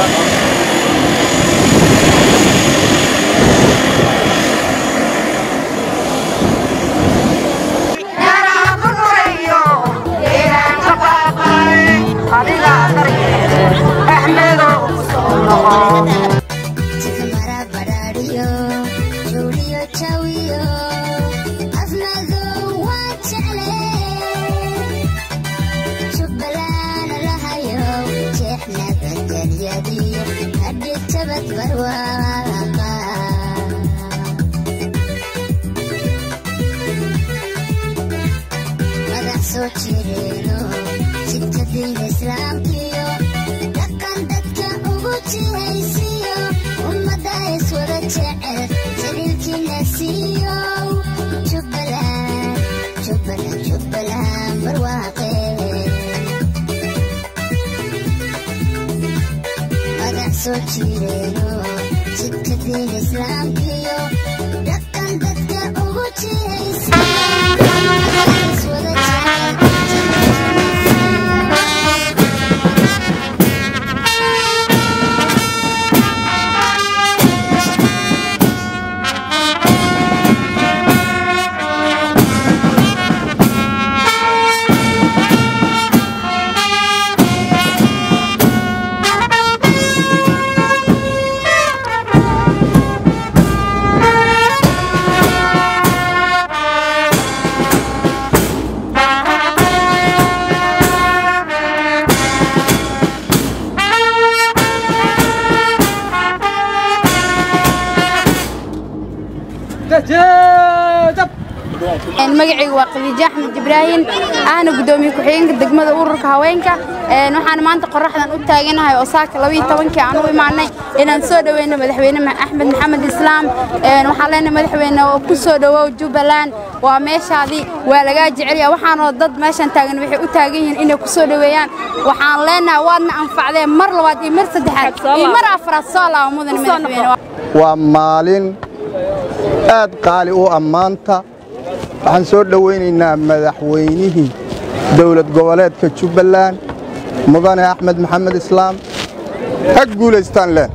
Yeah. sochirero Chintadine sramkiyo Dakkan dadka ubuchi haysiyo Ummada Dakkan dadka ubuchi haysiyo magacaygu waa khadiijo axmed ibraahin ahna gudoomiye ku-xigeenka degmada ururka haweenka. Waxaan maanta qoraxdan u taaganahay oo saaka labaiyo tobankii aan u imaanay inaan soo dhoweyno madaxweyne axmed maxamed islaam. Waxaan leenahay madaxweyne oo ku soo dhowow jubbaland. Waa meeshaadii waa lagaa jecelya waxaanoo dad meeshan taagan waxay u taagan yihiin inay ku soo dhoweeyaan. Waxaan leenahay waadna anfacdeen mar labaad iyo mar saddexaad. Iyo mar afraad soo laaba mudan madaxweyne. waa maalin aad qaali u ammaanta waxaan soo dhowaynaynaa madaxweynihii dowlad goboleedka jubbaland mudane axmed maxamed islaam. Ha guulaystaan leen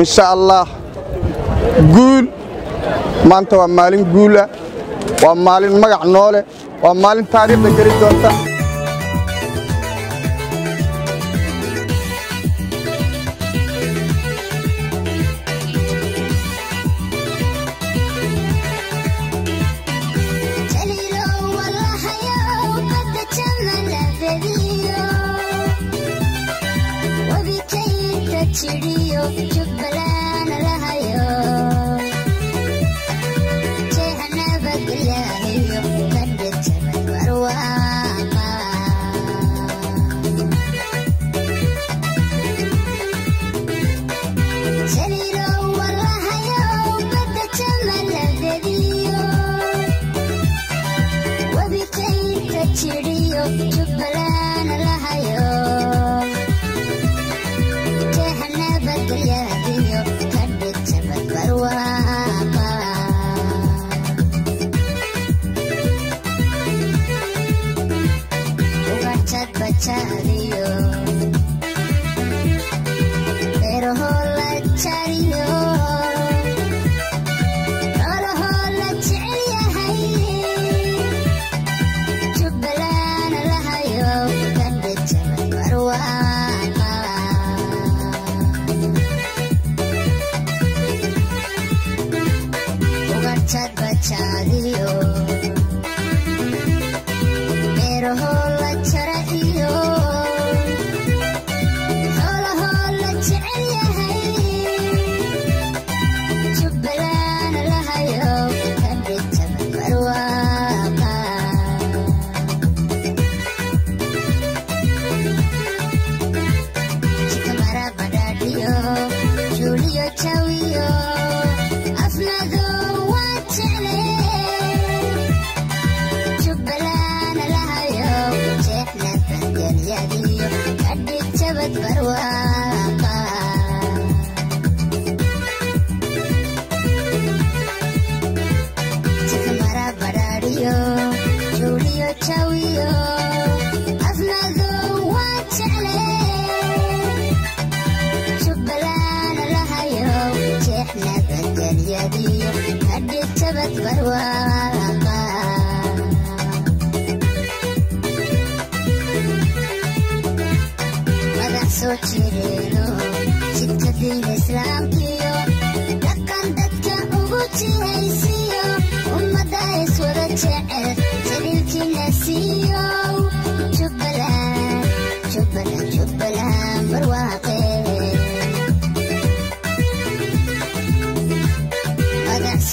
insha allah guul maanta waa maalin guula waa maalin magac noole waa maalin taariikhda geli doonta madax soo jireeno jidka diin islaamkiyo dhaqan dadka ugu jihaysiyo ummada iswada jecel jaliilkiina siiyo jubbaland jubbaland jubbaland barwaaqe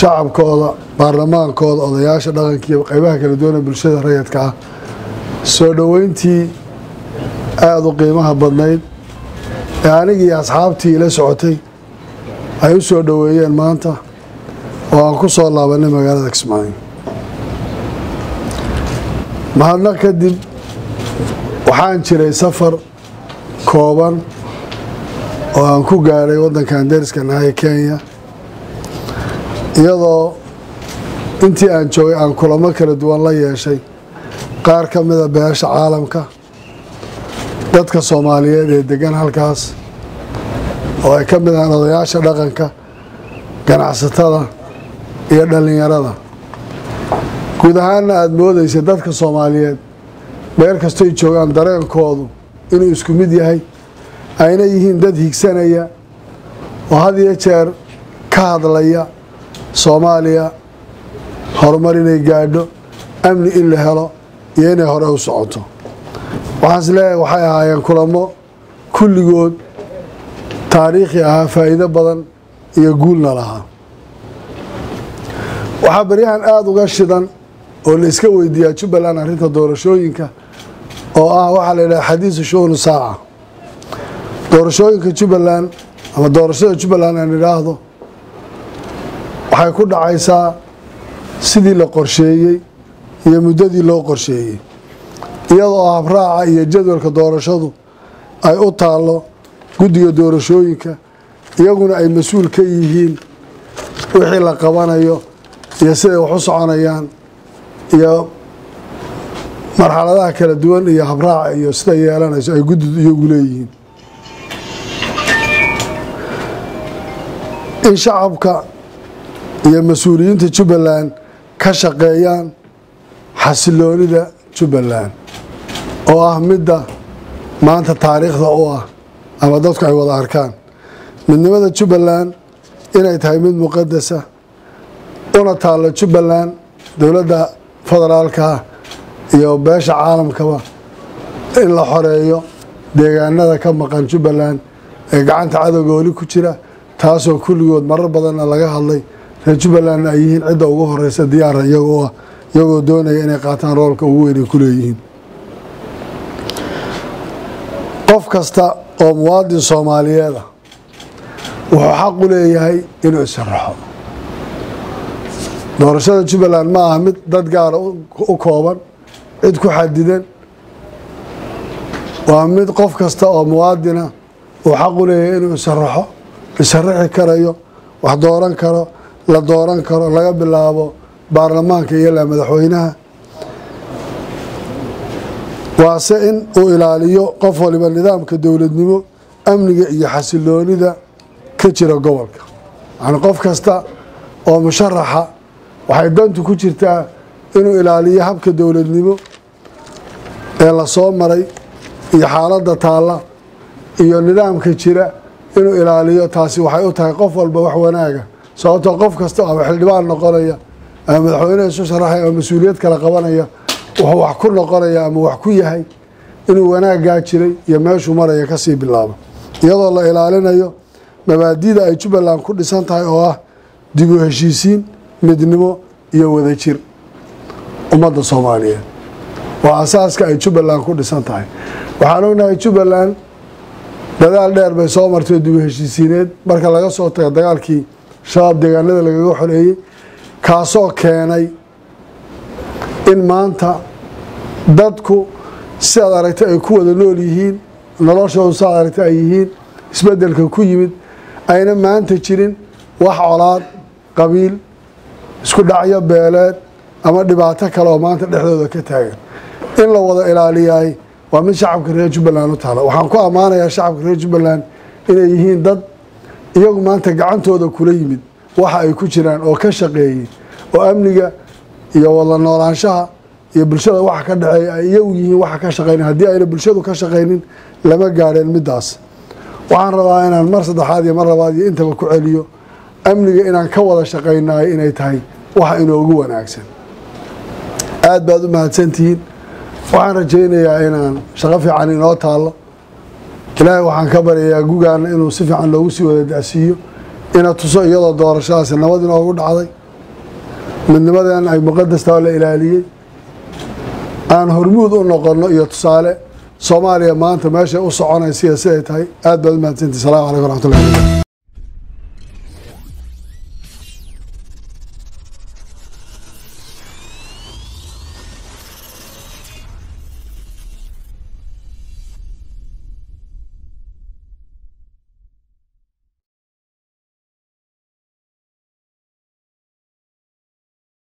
shacabkooda baarlamaankooda odayaasha dhaqanka iyo qaybaha kala duwan ee bulshada rayidka ah. Soo dhoweyntii aada u qiimaha badnayd. Ee anigii asxaabtii ila socotay ay u soo dhoweeyeen maanta. Oo aan ku soo laabanay magaalada kismaayo. Mahadnaq kadib waxaan jiray safar kooban oo aan ku gaadhay waddankan deriska nahay kenya iyadoo intii aan joogay aan kulamo kala duwan la yeeshay qaar ka mida beesha caalamka dadka soomaaliyeed ee degan halkaas oo ay ka mid ahaan odayaasha dhaqanka ganacsatada iyo dhallinyarada. Guud ahaanna aada moodaysa dadka soomaaliyeed meel kastoy joogaan dareenkoodu inuu isku mid yahay ayna yihiin dad higsanaya oo had iyo jeer ka hadlaya soomaaliya horumar inay gaadho amni in la helo iyo inay hore u socoto. Waxaan is leeyahay waxay ahaayeen kulamo kulligood taariikhi ahaa faa'iido badan iyo guulna lahaa. Waxaa baryahan aada uga shidan oo la iska weydiiyaa jubbaland arrinta doorashooyinka oo ah waxaa la yidhaha xadiisu shuhnu saaca. Doorashooyinka jubbaland ama doorashada jubbaland aan idhaahdo waxay ku dhacaysaa sidii la qorsheeyey iyo muddadii loo qorsheeyey iyadoo habraaca iyo jadwalka doorashadu ay u taallo guddiga doorashooyinka iyaguna ay mas'uul ka yihiin wixii la qabanayo iyo siday wax u soconayaan iyo marxaladaha kala duwan iyo habraaca iyo sida yeelanayso ay guddi iyagu leeyihiin. In shacabka iyo mas'uuliyiinta jubbaland ka shaqeeyaan xasiloonida jubbaland oo ah midda maanta taariikhda u ah ama dadku ay wada arkaan. Midnimada jubbaland inay tahay mid muqadasa una taallo jubbaland dowladda federaalka iyo beesha caalamkaba in la xoreeyo deegaanada ka maqan jubbaland ee gacanta cadowga weli ku jira taasoo kulligood marar badanna laga hadlay reer jubbalandna ay yihiin cidda ugu horeysa diyaara iyagoo ah iyagoo doonaya inay qaataan roolka ugu weyn ay ku leeyihiin. Qof kasta oo muwaadin soomaaliyeeda wuxuu xaq u leeyahay inuu issharaxo doorashada jubbaland ma aha mid dad gaara u kooban cid ku xadidan waa mid qof kasta oo muwaadina uu xaq u leeyahay inuu isharaxo isharaxi karayo wax dooran karo la dooran karo laga bilaabo baarlamaanka iyo ilaa madaxweynaha waase in uu ilaaliyo qof waliba nidaamka dowladnimo amniga iyo xasiloonida ka jira gobolka. Yani qof kasta oo musharaxa waxay dantu ku jirtaa inuu ilaaliyo habka dowladnimo ee la soo maray iyo xaaladda taalla iyo nidaamka jira inuu ilaaliyo. Taasi waxay u tahay qof walba wax wanaaga sababtoo qof kasta ama xildhibaan noqonaya ama madaxweyne isu sharaxaya ama mas'uuliyad kala qabanaya wuxuu wax ku noqonaya ama wax ku yahay inuu wanaaggaa jiray iyo meeshuu maraya ka sii bilaabo. Iyadoo la ilaalinayo mabaadida ay jubbaland ku dhisan tahay oo ah dib u heshiisiin midnimo iyo wadajir ummadda soomaaliyeed. Waa asaaska ay jubbaland ku dhisan tahay. Waxaan ognahay jubbaland dadaal dheer bay soo martay dib u heshiisiineed. Marka laga soo tago dagaalkii shabaab deegaanada lagaga xoreeyey kaasoo keenay in maanta dadku sidaad aragtay ay ku wada nool yihiin noloshoodu sidaad aragtay ay yihiin isbeddelka ku yimid ayna maanta jirin wax colaad qabiil isku dhacyo beeleed ama dhibaato kale oo maanta dhexdooda ka taagan. In la wada ilaaliyaay waa mid shacabka reer jubbaland u taala. Waxaan ku ammaanayaa shacabka reer jubbaland inay yihiin dad iyagu maanta gacantooda kula yimid waxa ay ku jiraan oo ka shaqeeyey oo amniga iyo wada noolaanshaha iyo bulshada waxa ka dhexeeya ay iyagu yihiin waxa ka shaqaynin haddii ayna bulshadu ka shaqaynin lama gaadheen middaas. Waxaan rabaa inaan mar saddexaad iyo mar labaad iyo intaba ku celiyo amniga inaan ka wada shaqaynayo inay tahay waxa inoogu wanaagsan. Aad baad u mahadsantihiin. Waxaan rajaynayaa inaan shaqo fiican inoo taallo ilaahay waxaan ka baryayaa gugaana inuu si fiican loogu sii wada dacsiiyo ina tuso iyadoo doorashadaasi nabad inoogu dhacday. Midnimadan ay muqadasta oo la ilaaliyey. Aan hormuud u noqonno iyo tusaale soomaaliya maanta meeshay u soconaysiya siday tahay. Aad baad u mahadsantihi salamu calaykum waraxmatullahi